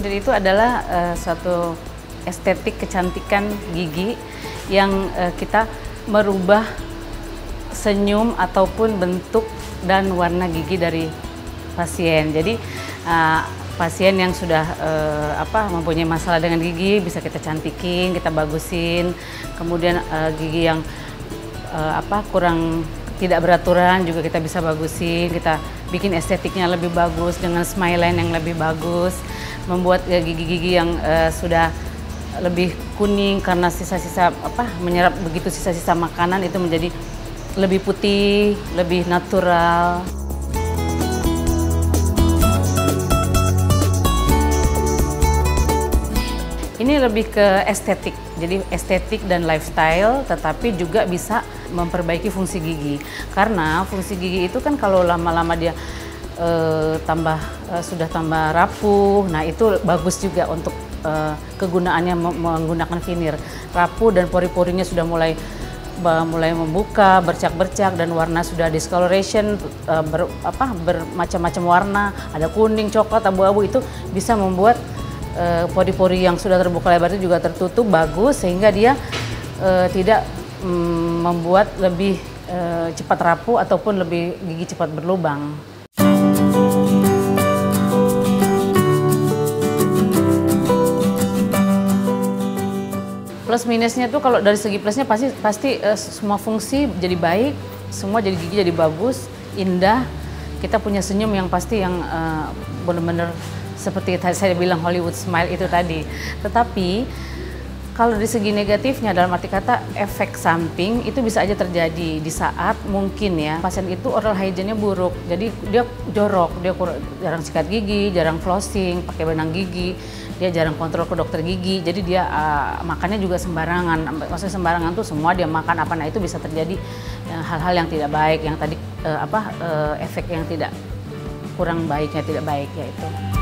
itu adalah uh, suatu estetik kecantikan gigi yang uh, kita merubah senyum ataupun bentuk dan warna gigi dari pasien. Jadi uh, pasien yang sudah uh, apa mempunyai masalah dengan gigi bisa kita cantikin, kita bagusin. Kemudian uh, gigi yang uh, apa kurang tidak beraturan juga kita bisa bagusin, kita bikin estetiknya lebih bagus dengan smile line yang lebih bagus, membuat gigi-gigi yang uh, sudah lebih kuning karena sisa-sisa apa menyerap begitu sisa-sisa makanan itu menjadi lebih putih, lebih natural. Ini lebih ke estetik, jadi estetik dan lifestyle, tetapi juga bisa memperbaiki fungsi gigi. Karena fungsi gigi itu kan kalau lama-lama dia uh, tambah uh, sudah tambah rapuh, nah itu bagus juga untuk uh, kegunaannya menggunakan veneer. Rapuh dan pori-porinya sudah mulai mulai membuka, bercak-bercak dan warna sudah discoloration ber, apa bermacam-macam warna, ada kuning, coklat, abu-abu itu bisa membuat pori-pori uh, yang sudah terbuka lebar itu juga tertutup bagus sehingga dia uh, tidak um, membuat lebih uh, cepat rapuh ataupun lebih gigi cepat berlubang. Plus minusnya tuh kalau dari segi plusnya pasti pasti uh, semua fungsi jadi baik, semua jadi gigi jadi bagus, indah. Kita punya senyum yang pasti yang uh, benar-benar seperti saya bilang Hollywood smile itu tadi. Tetapi kalau dari segi negatifnya dalam arti kata efek samping itu bisa aja terjadi di saat mungkin ya pasien itu oral hygiene-nya buruk. Jadi dia jorok, dia jarang sikat gigi, jarang flossing, pakai benang gigi, dia jarang kontrol ke dokter gigi. Jadi dia uh, makannya juga sembarangan. Maksudnya sembarangan tuh semua dia makan apa nah itu bisa terjadi ya, hal-hal uh, yang tidak baik yang tadi uh, apa uh, efek yang tidak kurang baiknya tidak baik yaitu.